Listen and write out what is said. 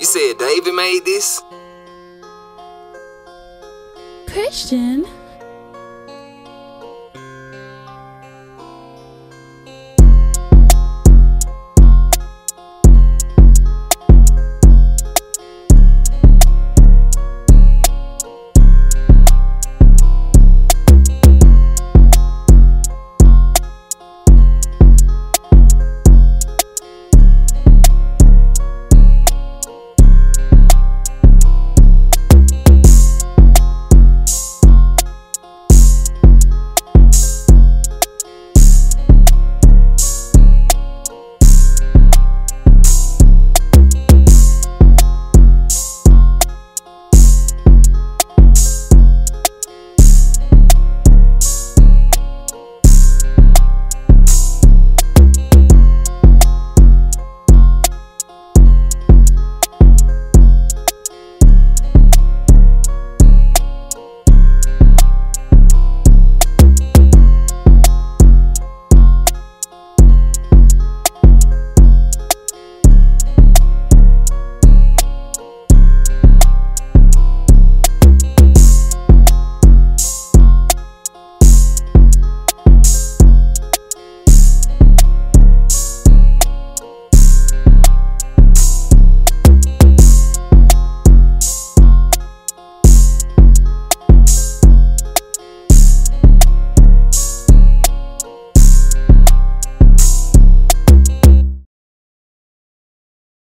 You said David made this? Christian?